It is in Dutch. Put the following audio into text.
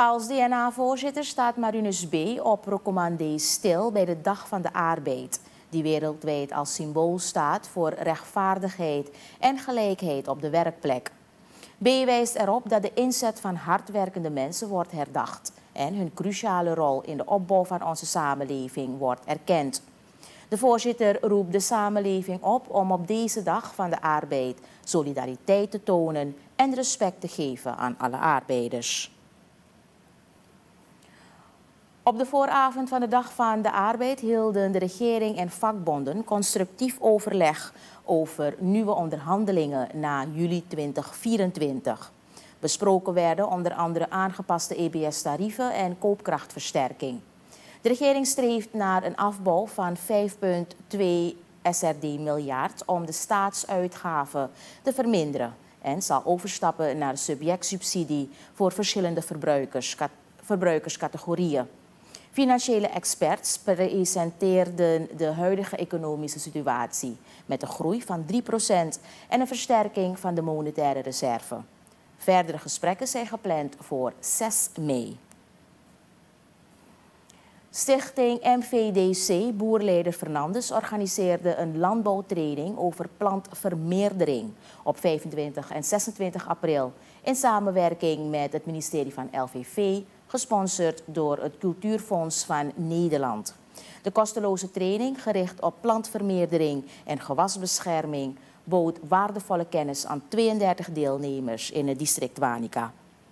Als DNA-voorzitter staat Marinus B. op recommandé stil bij de Dag van de Arbeid, die wereldwijd als symbool staat voor rechtvaardigheid en gelijkheid op de werkplek. B. wijst erop dat de inzet van hardwerkende mensen wordt herdacht en hun cruciale rol in de opbouw van onze samenleving wordt erkend. De voorzitter roept de samenleving op om op deze dag van de arbeid solidariteit te tonen en respect te geven aan alle arbeiders. Op de vooravond van de Dag van de Arbeid hielden de regering en vakbonden constructief overleg over nieuwe onderhandelingen na juli 2024. Besproken werden onder andere aangepaste EBS-tarieven en koopkrachtversterking. De regering streeft naar een afbouw van 5,2 SRD miljard om de staatsuitgaven te verminderen en zal overstappen naar subjectsubsidie voor verschillende verbruikers, verbruikerscategorieën. Financiële experts presenteerden de huidige economische situatie met een groei van 3% en een versterking van de monetaire reserve. Verdere gesprekken zijn gepland voor 6 mei. Stichting MVDC Boerleider Fernandes organiseerde een landbouwtraining over plantvermeerdering op 25 en 26 april in samenwerking met het ministerie van LVV, gesponsord door het Cultuurfonds van Nederland. De kosteloze training, gericht op plantvermeerdering en gewasbescherming, bood waardevolle kennis aan 32 deelnemers in het district Wanica.